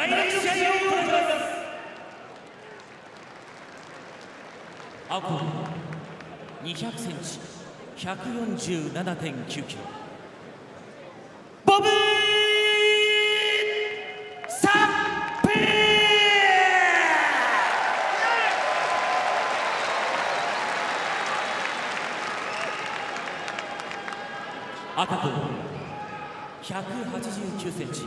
第試合を行います。青コー2 0 0センチ1 4 7 9キロ。ボブサッピー赤コー189センチ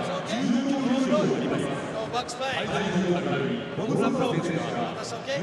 Bucks play. That's okay.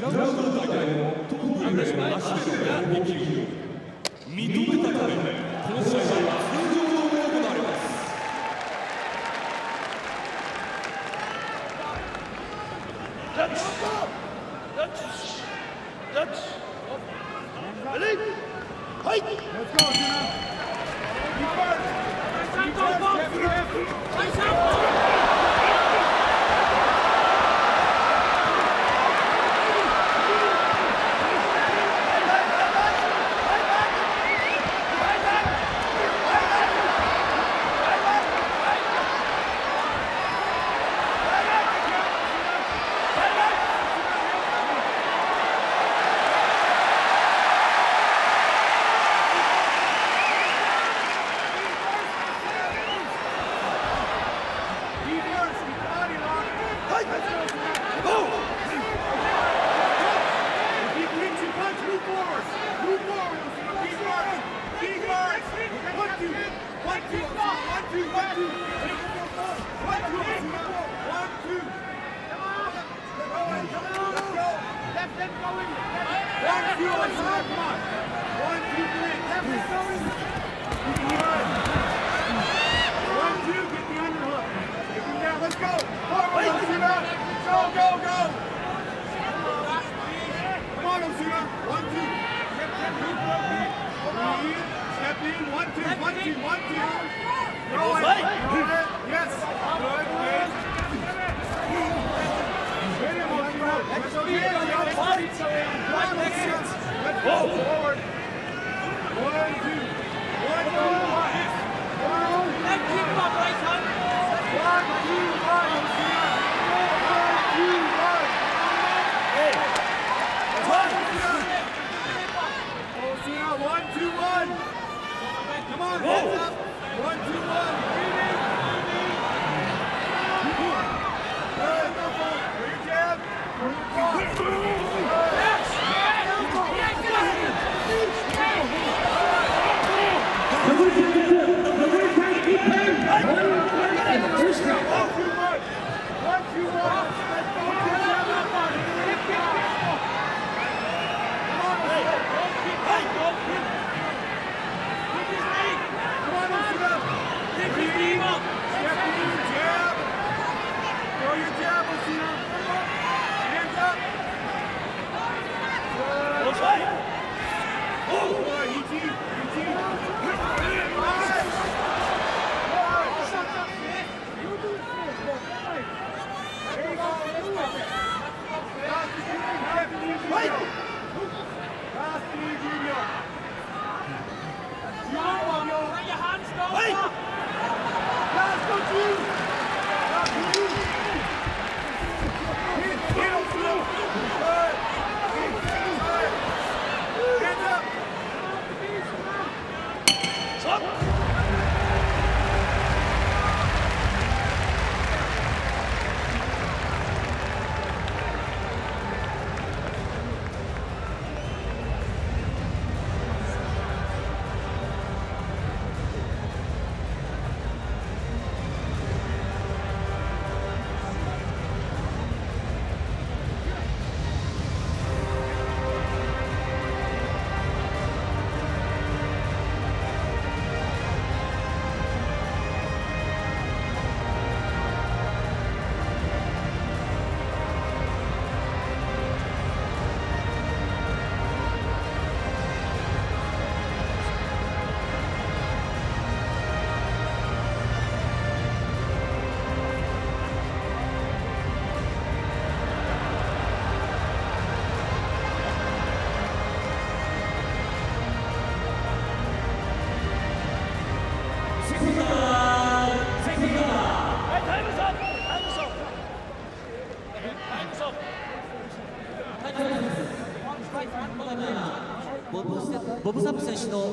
Fuel is hot.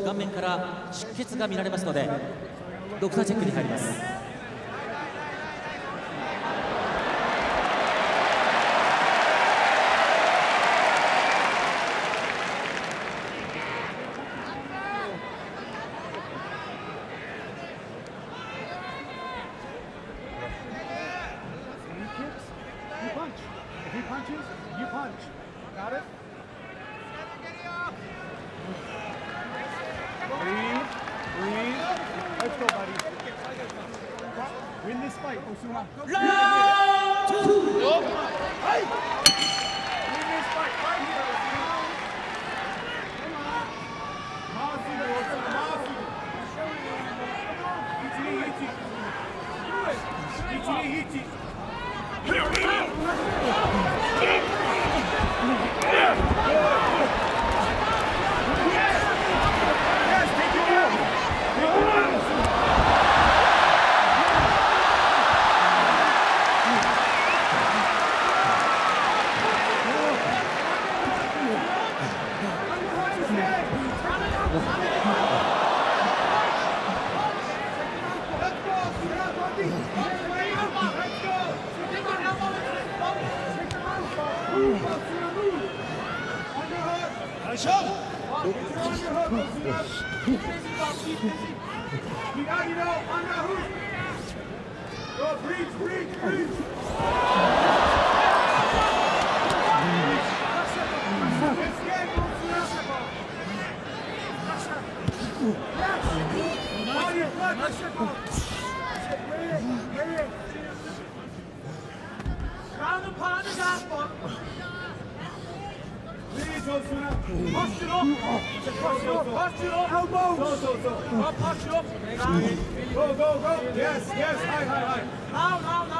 顔面から出血が見られますのでドクターチェックに入ります。Yes, yes, hi, hi, hi. Now, now, now.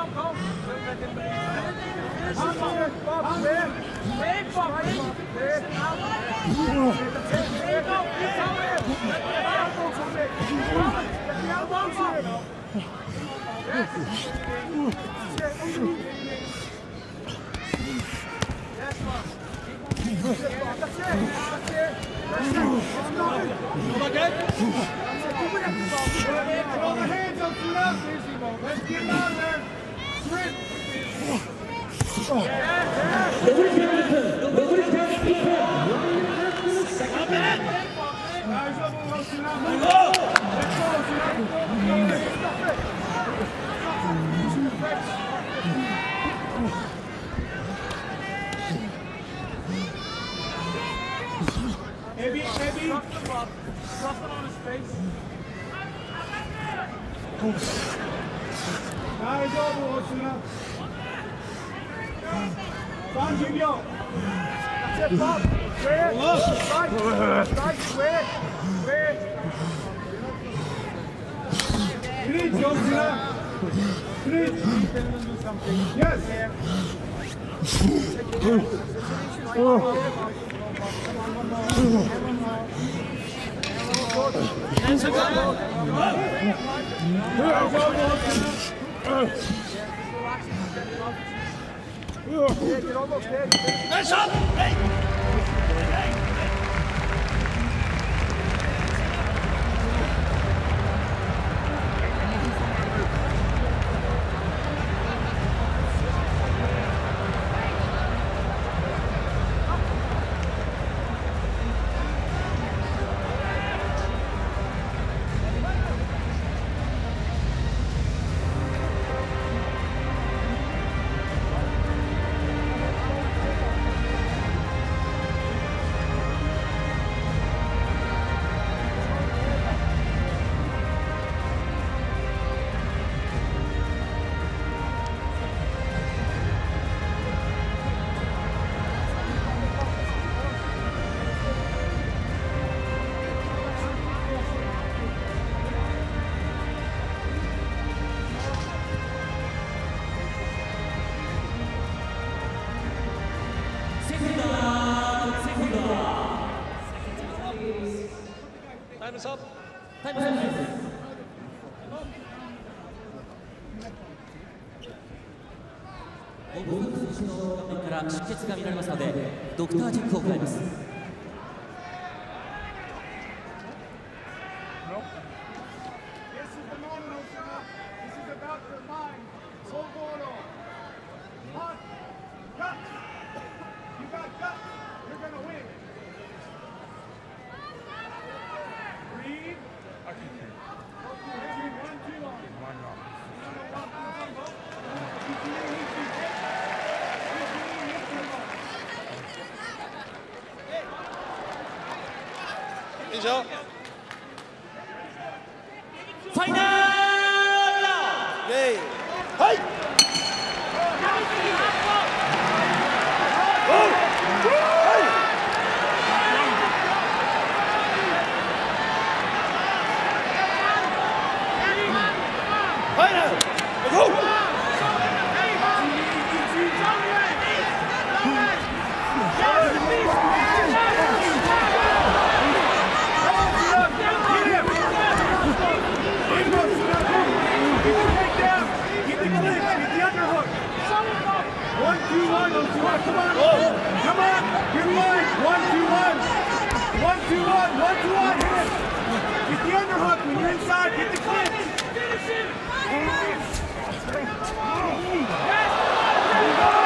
Let's get out! Maybe, maybe. Drop it on his face. 大丈夫落ちな30秒ステップアップウェイライトライトウェイウェイクリッチ落ちなクリッチ Yes! Oh. Nei, sant! ドクターチェック 以上ファイナルラウンド。はい two, one, two, one, come on. Come on, here we are. one two one one two one Hit it. Get the underhook when you're inside. Get the clip. Finish it. Finish it. Yes.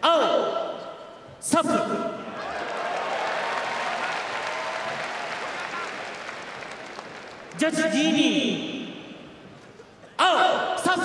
青サプジャッジ G2 青サプ